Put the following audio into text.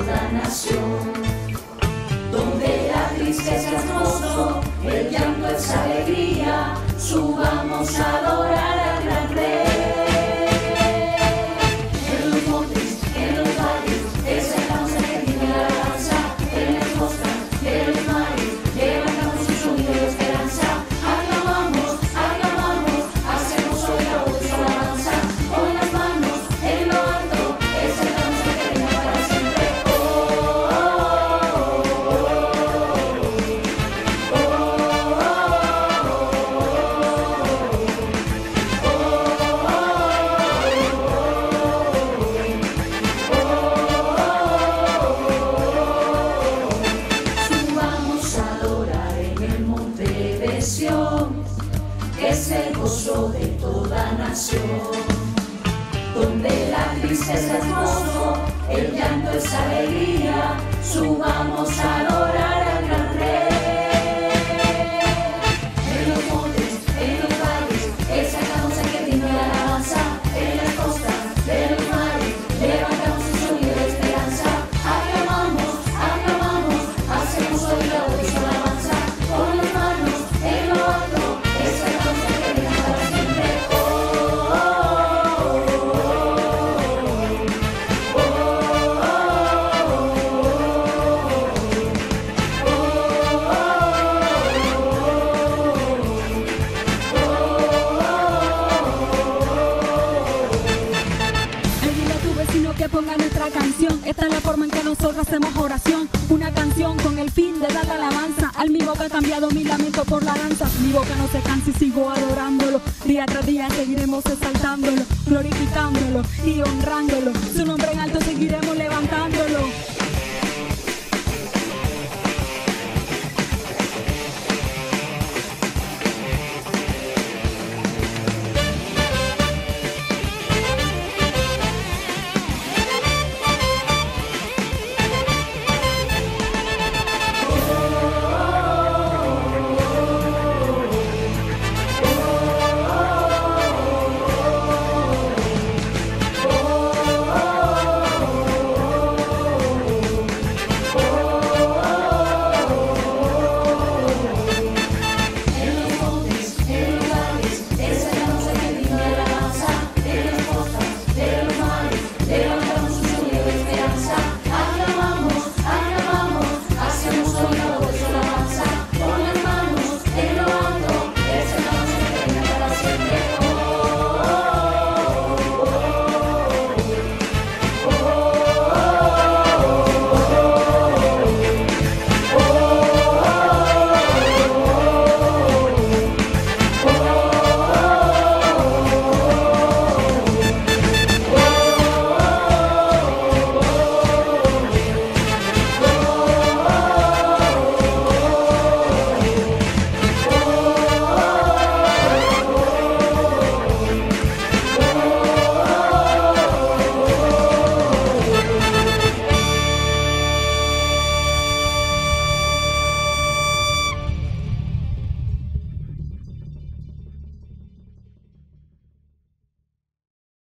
toda nación, donde la tristeza es gozo, el llanto es alegría, subamos a adorar. Donde la tristeza es gozo, el llanto es alegría, subamos a adorar Esta es la forma en que nosotros hacemos oración. Una canción con el fin de dar alabanza al mi boca ha cambiado mi lamento por la danza. Mi boca no se cansa y sigo adorándolo. Día tras día seguiremos exaltándolo, glorificándolo y honrándolo. Su nombre en alto seguiremos levantándolo.